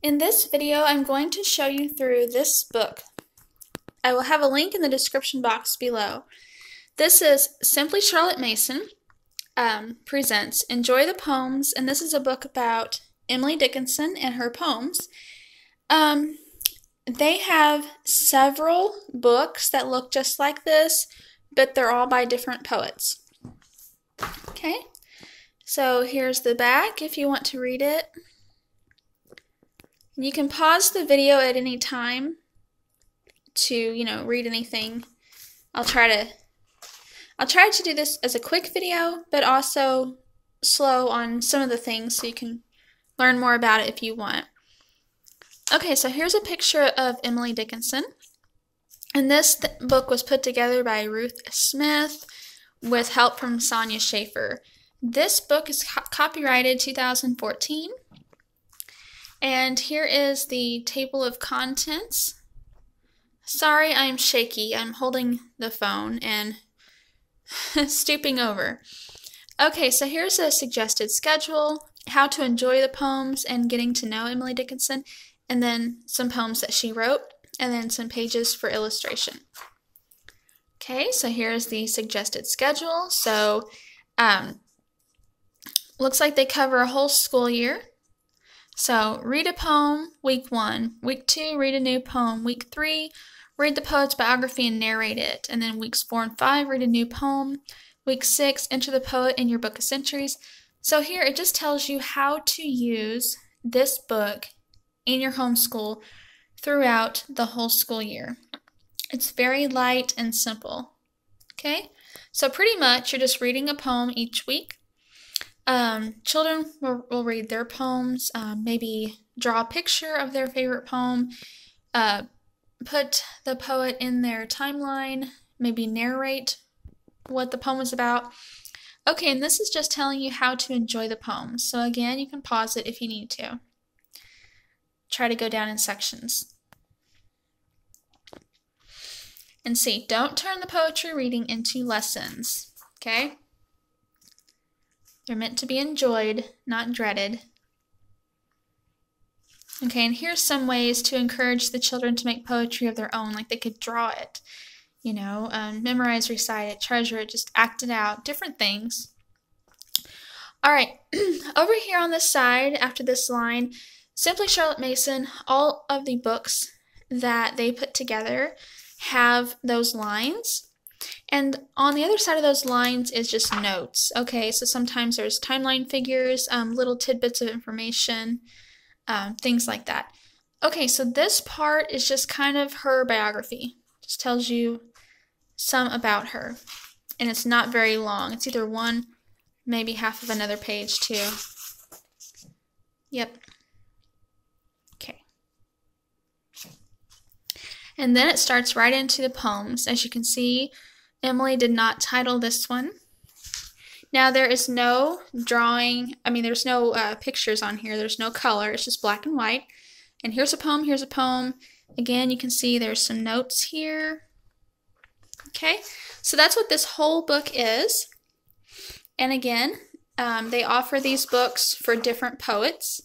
In this video, I'm going to show you through this book. I will have a link in the description box below. This is Simply Charlotte Mason um, presents Enjoy the Poems, and this is a book about Emily Dickinson and her poems. Um, they have several books that look just like this, but they're all by different poets. Okay, so here's the back if you want to read it. You can pause the video at any time to, you know, read anything. I'll try to I'll try to do this as a quick video, but also slow on some of the things so you can learn more about it if you want. Okay, so here's a picture of Emily Dickinson. And this th book was put together by Ruth Smith with help from Sonya Shafer. This book is co copyrighted 2014 and here is the table of contents. Sorry, I'm shaky. I'm holding the phone and stooping over. Okay, so here's a suggested schedule, how to enjoy the poems and getting to know Emily Dickinson, and then some poems that she wrote, and then some pages for illustration. Okay, so here's the suggested schedule. So, um, looks like they cover a whole school year. So, read a poem, week one. Week two, read a new poem. Week three, read the poet's biography and narrate it. And then weeks four and five, read a new poem. Week six, enter the poet in your book of centuries. So, here it just tells you how to use this book in your homeschool throughout the whole school year. It's very light and simple. Okay? So, pretty much you're just reading a poem each week um, children will, will, read their poems, um, maybe draw a picture of their favorite poem, uh, put the poet in their timeline, maybe narrate what the poem was about. Okay, and this is just telling you how to enjoy the poem. So again, you can pause it if you need to. Try to go down in sections. And see, don't turn the poetry reading into lessons, okay? They're meant to be enjoyed, not dreaded. Okay, and here's some ways to encourage the children to make poetry of their own. Like they could draw it, you know, um, memorize, recite it, treasure it, just act it out, different things. All right, over here on this side, after this line, Simply Charlotte Mason, all of the books that they put together have those lines. And on the other side of those lines is just notes. Okay, so sometimes there's timeline figures, um, little tidbits of information, um, things like that. Okay, so this part is just kind of her biography. Just tells you some about her. And it's not very long. It's either one, maybe half of another page too. Yep. Okay. And then it starts right into the poems. As you can see, Emily did not title this one. Now there is no drawing, I mean there's no uh, pictures on here, there's no color, it's just black and white. And here's a poem, here's a poem. Again, you can see there's some notes here. Okay, so that's what this whole book is. And again, um, they offer these books for different poets.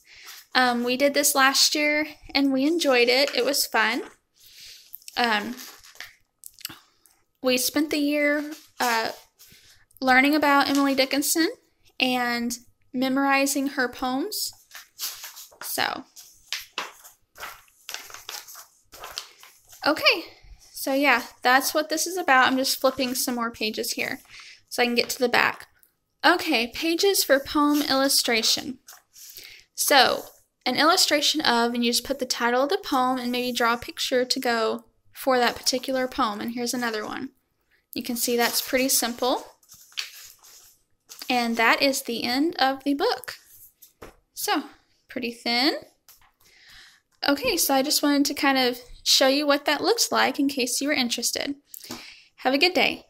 Um, we did this last year and we enjoyed it. It was fun. Um, we spent the year uh, learning about Emily Dickinson and memorizing her poems. So, okay, so yeah, that's what this is about. I'm just flipping some more pages here so I can get to the back. Okay, pages for poem illustration. So, an illustration of, and you just put the title of the poem and maybe draw a picture to go for that particular poem. And here's another one. You can see that's pretty simple. And that is the end of the book. So, pretty thin. Okay, so I just wanted to kind of show you what that looks like in case you were interested. Have a good day.